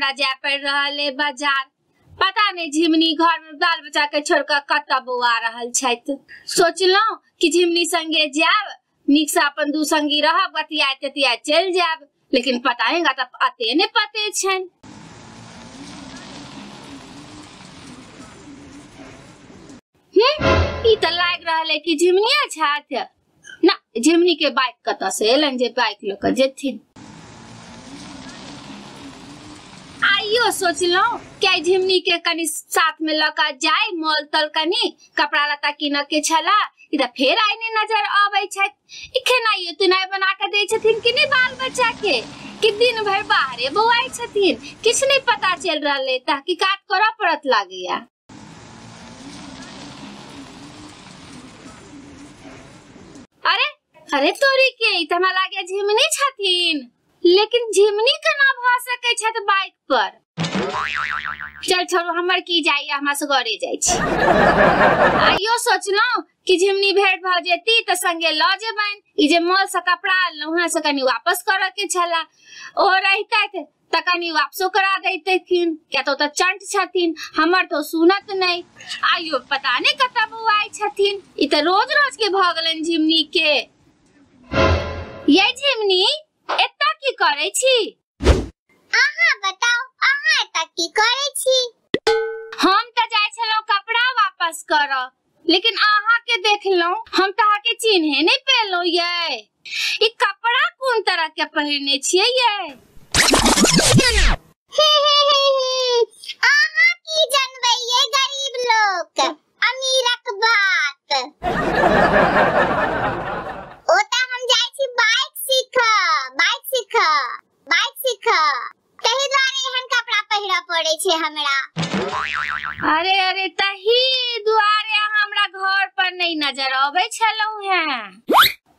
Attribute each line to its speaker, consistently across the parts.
Speaker 1: हमरा जाय पड़ रहल है बाज़ार। पता नहीं झिमनी घर में बाल बच्चा के छोड़ कर कत बौआ रहल छथि। सोचलहुं कि झिमनी संगे जायब नीक से अपन दू संगी रहब बतिया ततिया चल जायब। लेकिन पता है अते ने पते छन। ई त लाग रहल कि झिमनिया छथि। ना झिमनी के बाइक कत से एलन जे बाइक ल के जेथिन? आइयो सोचलहुं क्या झिमनी के कनी साथ में लका जाए मॉल तल कनी, कपड़ा लता किन के छला इधर फेर आईने नज़र आबै छथि। इखे नहीं तू नहीं बना के दे छथिन कि नहीं बाल बच्चा के कि दिन भर बाहरे बौआई छथिन? किछ नहीं पता चल रहले तहकीकात करऽ पड़त लागैया। अरे अरे तोरी के त लागे झिमनी छथिन। लेकिन झिमनी केना भ सकै छथि बाइक पर? चल छोड़ू हमर की जाइया हमरा से घरे जाइ छी। आइयो सोचलहुं कि झिमनी भेंट भ जेती त संगे ल जेबनि। ई जे मॉल से कपड़ा हैं से कनी वापस करऽ के छला ओ रहितथि त कनी वापसो करा दैतथिन। क्या तो त चंट छथिन, हमर तो सुनत नहीं आइयो पता नहीं कतऽ बौआई छथिन। ई त रोज रोज के भ गेलनि झिमनी के ये झिमनी, एतऽ की करै छी
Speaker 2: अहाँ बताओ अहाँ एतऽ की करे छी?
Speaker 1: हम त जाय छलो कपड़ा वापस करो लेकिन आहा के देखलो हम तहा के चिन्हे नहीं पेलो ये ई कपड़ा कोन तरह के पहिरने छियै ये
Speaker 2: हे हे हे की जनबै ये गरीब लोक अमीरक बात ओतऽ हम जाइ छी बाइक सीखऽ बाइक सीखऽ बाइक सीखऽ ताहि दुआरे एहन कपड़ा पड़ै छै हमरा।
Speaker 1: अरे अरे तही दुआरे हमरा घर पर नहीं नज़र अबै छलहुँ हैं।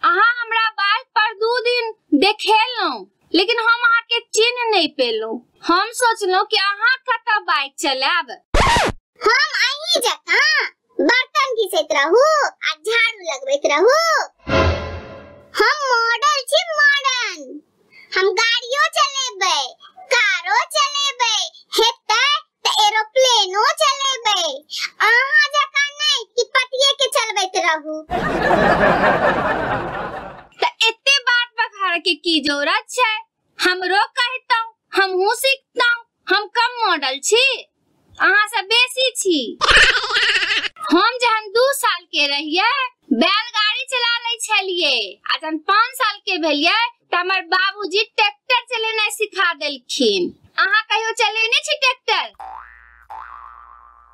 Speaker 1: अहाँ हमरा बाइक पर दू दिन देखेलहुँ लेकिन हम अहाँके चिन्ह नहीं पेलहुँ। हम सोचलहुँ कि अहाँ कतऽ बाइक चलाब
Speaker 2: हम अहीं जकाँ बर्तन घिसैत रहू आ झाड़ू लगबैत रहू। हम मॉडल छी मॉडर्न हम गाड़ियो चलेबै कारो चलेबै हेतै त एरोप्लेनो चलेबै अहाँ जकाँ नहीं कि पतिये के चलबैत रहू
Speaker 1: त एते बात बखाड़ के की ज़रूरत छै हमरो कहतौ हमहू सीखतौ हम हूँ सीखता हूँ, हम कम मॉडल छी। अहाँ से बेसी छी। हम जहन दू साल के रहिए बैलगाड़ी चला ले छलिए आ जहन पाँच साल के भेलिए त हमर बाबूजी ट्रैक्टर चलेनाइ सिखा देलखिन। अहाँ कहियो चलेने छी ट्रैक्टर?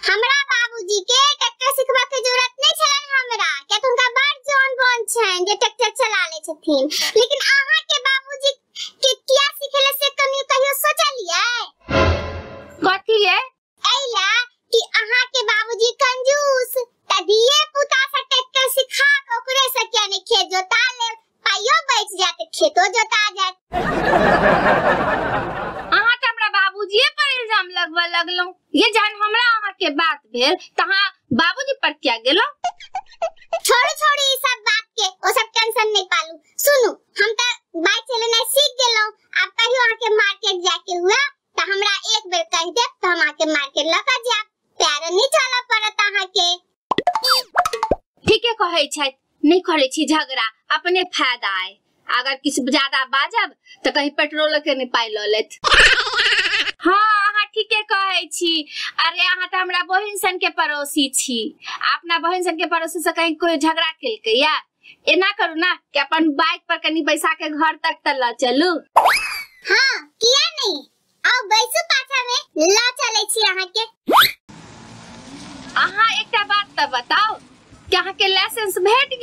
Speaker 2: हमरा बाबूजी के ट्रैक्टर सिखबा के ज़रूरत नहीं छलन हमरा। किया तो उनका बड़ जौन बोन छन जे ट्रैक्टर चला ले छथिन। लेकिन अहाँ के बाबूजी के किया सिखेले से कमी कहियो सोचलिए
Speaker 1: कथी है
Speaker 2: एला कि अहाँ के बाबूजी कंजूस त दिए पुता से ट्रैक्टर सिखा के ओकरे से क्या नहीं खेत जोता ले पाइयो बच जात खेतो जोता जात
Speaker 1: अहाँ त हमरा बाबूजीए पर इल्ज़ाम लगबऽ लगलहुँ ये जहन हमरा अहाँ के बात भेल त बाबूजी पर क्या गेलहुँ
Speaker 2: छोड़ू छोड़ू ई सब बात के ओ सब टेंशन नहीं पालू। सुनू हम त बाइक चलेना सीख गेलौ। अब कहियो अहाँ के मार्केट जाके हुआ त हमरा एक बेर कह देब त हम आके मार्केट लक जाब प्यारे नहीं चला पड़त अहाँ के
Speaker 1: ठीके कहै छथि नहीं करै छी झगड़ा अपने फ़ायदा आए अगर किछु ज़्यादा बाजब त कहीं पेट्रोल के नहीं लऽ लेत। हाँ अहाँ ठीके कहै छी। अरे अहाँ त हमरा बहिन सन के पड़ोसी छी। अपना बहिन सन के पड़ोसी से कहीं कोई झगड़ा केलकै या? एना करू ना कि अपन बाइक पर कनी बैसा के घर तक त ल चलू।
Speaker 2: हाँ किया नहीं? आओ बैसू पाछा में ल चले छी अहाँ के
Speaker 1: अहाँ एकटा बात त बताउ कि अहाँ के लाइसेंस भेट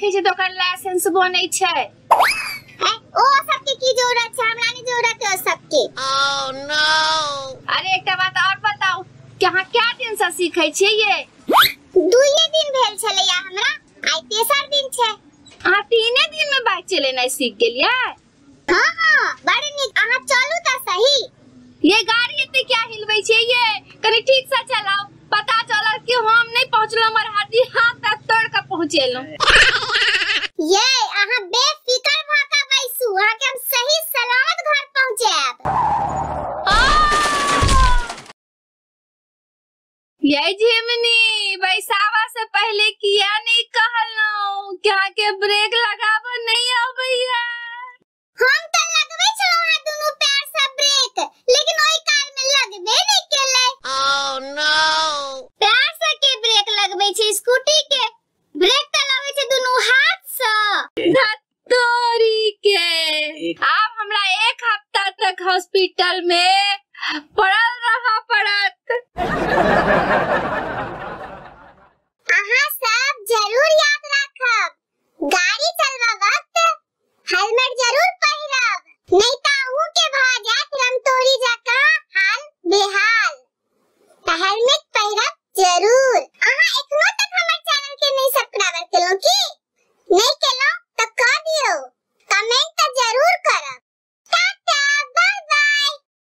Speaker 1: सीखे छै त ओकर लाइसेंस बनै छै।
Speaker 2: है ओ सबके की ज़रूरत छै? हमरा नहीं ज़रूरत है ओ सबके।
Speaker 1: अरे एकटा बात और बताउ कि अहाँ क्या दिन से सीखे छियै ये?
Speaker 2: दुइये दिन भेल छलैया हमरा आइ तेसर दिन छै।
Speaker 1: अहाँ तीने दिन में बाइक चलेनाइ सीख गेलियै?
Speaker 2: हाँ हाँ बड़ नीक। अहाँ चलू त सही।
Speaker 1: ये गाड़ी एते क्या हिलबै छियै ये? कनी ठीक से चलाओ पता चलल कि हम नहीं पहुंचलहुं हमर हड्डी हाथ पहुँचेलू
Speaker 2: ये अहाँ बेफिकर भ के बैसू अहाँ के
Speaker 1: हम सही सलामत घर पहुँचाएब हाँ। यही झिमनी बैसावा से पहले किया नहीं कहलू कि अहाँ के ब्रेक लगाब नहीं अबैया।
Speaker 2: हम तो अब हमरा एक हफ़्ता तक हॉस्पिटल में